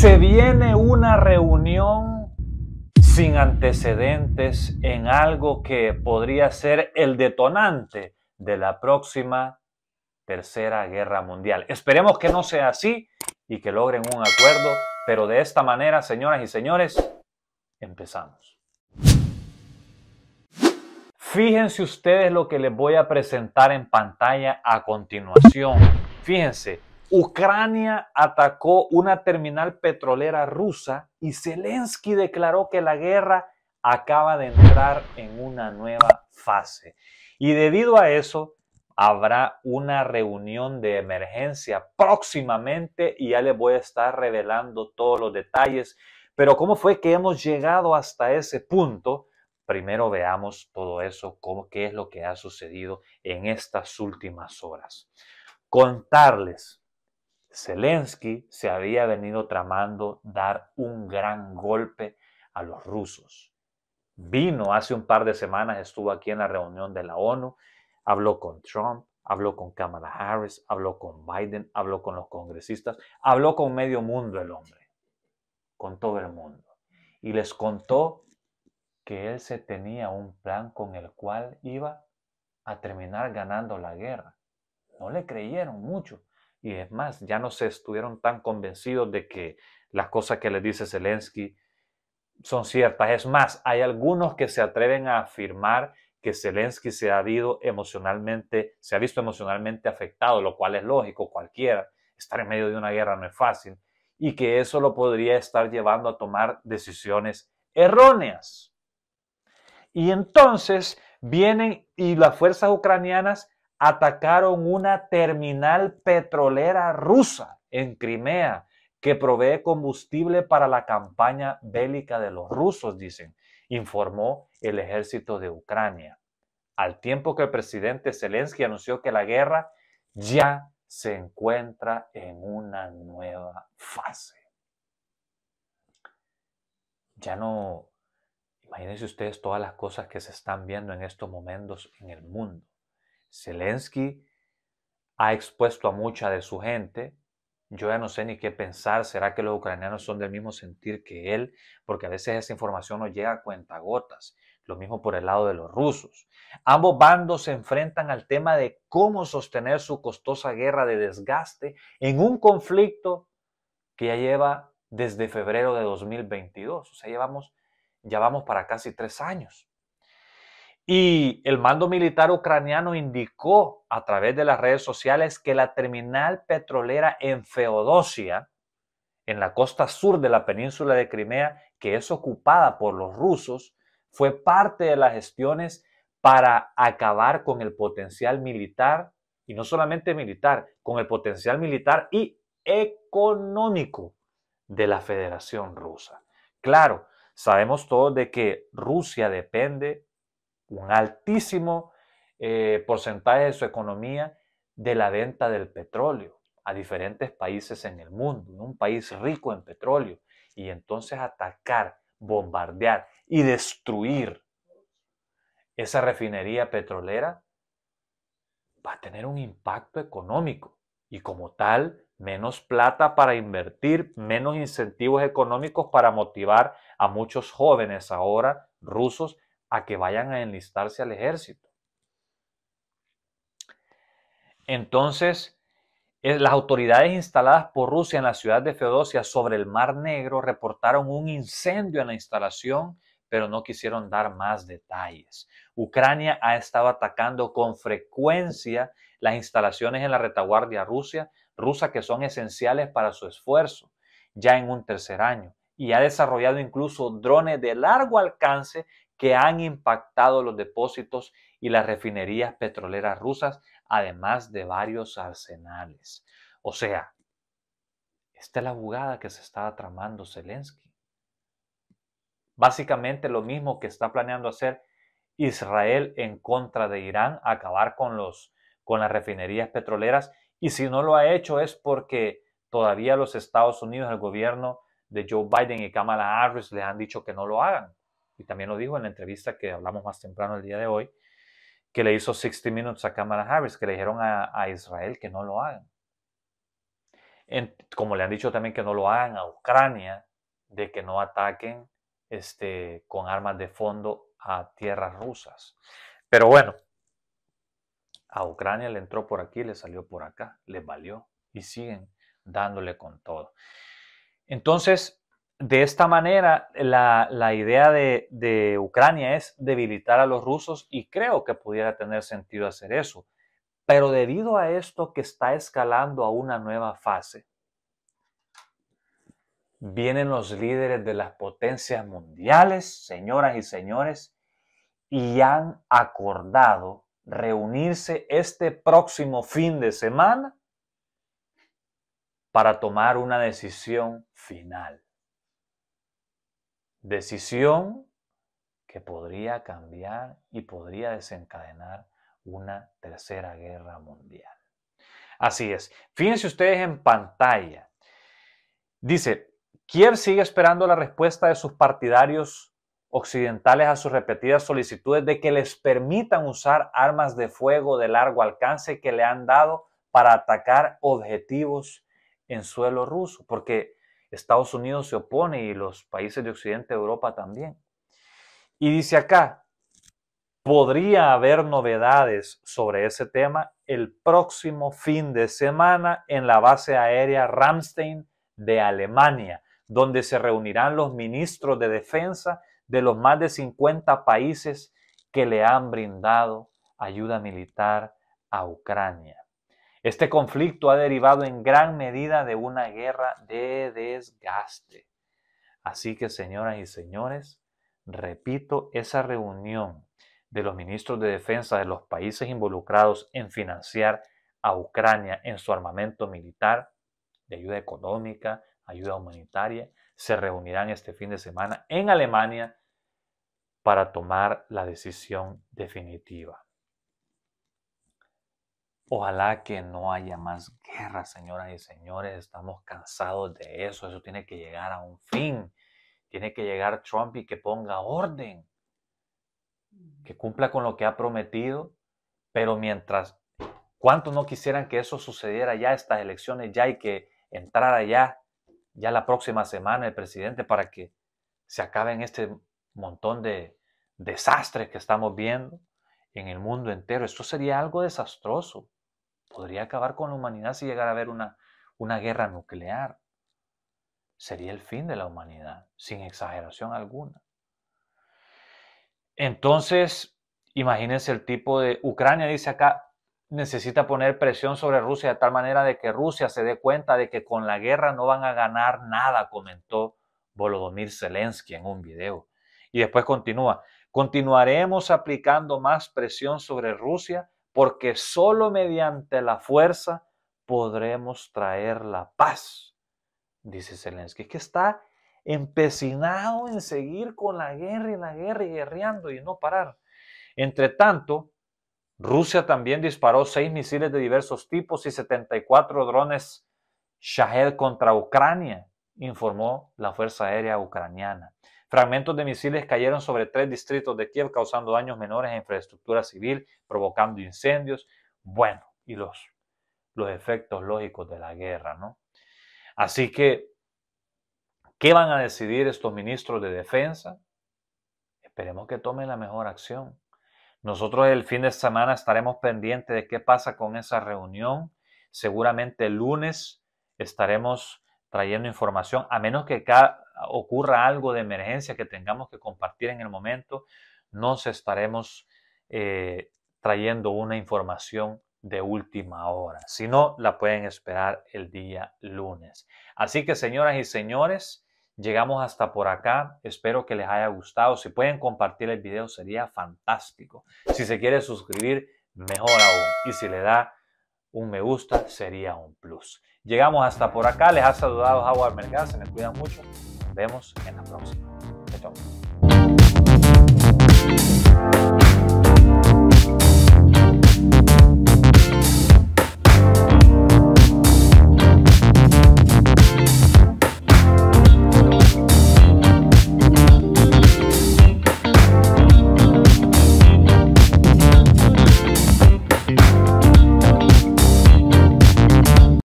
Se viene una reunión sin antecedentes en algo que podría ser el detonante de la próxima tercera guerra mundial. Esperemos que no sea así y que logren un acuerdo, pero de esta manera, señoras y señores, empezamos. Fíjense ustedes lo que les voy a presentar en pantalla a continuación. Fíjense, Ucrania atacó una terminal petrolera rusa y Zelensky declaró que la guerra acaba de entrar en una nueva fase. Y debido a eso, habrá una reunión de emergencia próximamente y ya les voy a estar revelando todos los detalles. Pero ¿cómo fue que hemos llegado hasta ese punto? Primero veamos todo eso, cómo, qué es lo que ha sucedido en estas últimas horas. Contarles Zelensky se había venido tramando dar un gran golpe a los rusos. Vino hace un par de semanas, estuvo aquí en la reunión de la ONU, habló con Trump, habló con Kamala Harris, habló con Biden, habló con los congresistas, habló con medio mundo el hombre, con todo el mundo. Y les contó que él se tenía un plan con el cual iba a terminar ganando la guerra. No le creyeron mucho y es más, ya no se estuvieron tan convencidos de que las cosas que le dice Zelensky son ciertas. Es más, hay algunos que se atreven a afirmar que Zelensky se ha, emocionalmente, se ha visto emocionalmente afectado, lo cual es lógico, cualquiera. Estar en medio de una guerra no es fácil. Y que eso lo podría estar llevando a tomar decisiones erróneas. Y entonces vienen y las fuerzas ucranianas atacaron una terminal petrolera rusa en Crimea que provee combustible para la campaña bélica de los rusos, dicen, informó el ejército de Ucrania. Al tiempo que el presidente Zelensky anunció que la guerra ya se encuentra en una nueva fase. Ya no, imagínense ustedes todas las cosas que se están viendo en estos momentos en el mundo. Zelensky ha expuesto a mucha de su gente. Yo ya no sé ni qué pensar. ¿Será que los ucranianos son del mismo sentir que él? Porque a veces esa información no llega a cuentagotas. Lo mismo por el lado de los rusos. Ambos bandos se enfrentan al tema de cómo sostener su costosa guerra de desgaste en un conflicto que ya lleva desde febrero de 2022. O sea, llevamos, ya vamos para casi tres años. Y el mando militar ucraniano indicó a través de las redes sociales que la terminal petrolera en Feodosia, en la costa sur de la península de Crimea, que es ocupada por los rusos, fue parte de las gestiones para acabar con el potencial militar, y no solamente militar, con el potencial militar y económico de la Federación Rusa. Claro, sabemos todos de que Rusia depende un altísimo eh, porcentaje de su economía de la venta del petróleo a diferentes países en el mundo, un país rico en petróleo. Y entonces atacar, bombardear y destruir esa refinería petrolera va a tener un impacto económico y como tal menos plata para invertir, menos incentivos económicos para motivar a muchos jóvenes ahora rusos a que vayan a enlistarse al ejército. Entonces, eh, las autoridades instaladas por Rusia en la ciudad de Feodosia sobre el Mar Negro reportaron un incendio en la instalación, pero no quisieron dar más detalles. Ucrania ha estado atacando con frecuencia las instalaciones en la retaguardia Rusia, rusa que son esenciales para su esfuerzo, ya en un tercer año, y ha desarrollado incluso drones de largo alcance que han impactado los depósitos y las refinerías petroleras rusas, además de varios arsenales. O sea, esta es la jugada que se estaba tramando Zelensky. Básicamente lo mismo que está planeando hacer Israel en contra de Irán, acabar con, los, con las refinerías petroleras. Y si no lo ha hecho es porque todavía los Estados Unidos, el gobierno de Joe Biden y Kamala Harris les han dicho que no lo hagan y también lo dijo en la entrevista que hablamos más temprano el día de hoy, que le hizo 60 Minutes a Kamala Harris, que le dijeron a, Israel que no lo hagan. como le han dicho también que no lo hagan a Ucrania, de que no ataquen este, con armas de fondo a tierras rusas. Pero bueno, a Ucrania le entró por aquí, le salió por acá, les valió y siguen dándole con todo. Entonces, de esta manera, la, idea de, Ucrania es debilitar a los rusos y creo que pudiera tener sentido hacer eso. Pero debido a esto que está escalando a una nueva fase, vienen los líderes de las potencias mundiales, señoras y señores, y han acordado reunirse este próximo fin de semana para tomar una decisión final. Decisión que podría cambiar y podría desencadenar una tercera guerra mundial. Así es. Fíjense ustedes en pantalla. Dice, Kiev sigue esperando la respuesta de sus partidarios occidentales a sus repetidas solicitudes de que les permitan usar armas de fuego de largo alcance que le han dado para atacar objetivos en suelo ruso, porque Estados Unidos se opone y los países de Occidente, Europa también. Y dice acá, podría haber novedades sobre ese tema el próximo fin de semana en la base aérea Ramstein de Alemania, donde se reunirán los ministros de defensa de los más de 50 países que le han brindado ayuda militar a Ucrania. Este conflicto ha derivado en gran medida de una guerra de desgaste. Así que, señoras y señores, repito, esa reunión de los ministros de defensa de los países involucrados en financiar a Ucrania en su armamento militar, de ayuda económica, ayuda humanitaria, se reunirán este fin de semana en Alemania para tomar la decisión definitiva. Ojalá que no haya más guerra, señoras y señores. Estamos cansados de eso. Eso tiene que llegar a un fin. Tiene que llegar Trump y que ponga orden. Que cumpla con lo que ha prometido. Pero mientras, ¿cuántos no quisieran que eso sucediera ya, estas elecciones ya y que entrara ya, ya la próxima semana el presidente para que se acaben este montón de desastres que estamos viendo en el mundo entero? Esto sería algo desastroso podría acabar con la humanidad si llegara a haber una, una guerra nuclear. Sería el fin de la humanidad, sin exageración alguna. Entonces, imagínense el tipo de... Ucrania dice acá, necesita poner presión sobre Rusia de tal manera de que Rusia se dé cuenta de que con la guerra no van a ganar nada, comentó Volodymyr Zelensky en un video. Y después continúa, continuaremos aplicando más presión sobre Rusia porque solo mediante la fuerza podremos traer la paz, dice Zelensky. Que está empecinado en seguir con la guerra y la guerra y guerreando y no parar. Entre tanto, Rusia también disparó seis misiles de diversos tipos y 74 drones Shahed contra Ucrania, informó la Fuerza Aérea Ucraniana. Fragmentos de misiles cayeron sobre tres distritos de Kiev, causando daños menores a infraestructura civil, provocando incendios. Bueno, y los, los efectos lógicos de la guerra, ¿no? Así que, ¿qué van a decidir estos ministros de defensa? Esperemos que tomen la mejor acción. Nosotros el fin de semana estaremos pendientes de qué pasa con esa reunión. Seguramente el lunes estaremos trayendo información, a menos que cada, ocurra algo de emergencia que tengamos que compartir en el momento, nos estaremos eh, trayendo una información de última hora. Si no, la pueden esperar el día lunes. Así que, señoras y señores, llegamos hasta por acá. Espero que les haya gustado. Si pueden compartir el video, sería fantástico. Si se quiere suscribir, mejor aún. Y si le da un me gusta, sería un plus. Llegamos hasta por acá. Les ha saludado Howard Melgar. Se me cuidan mucho vemos en la próxima. Chao.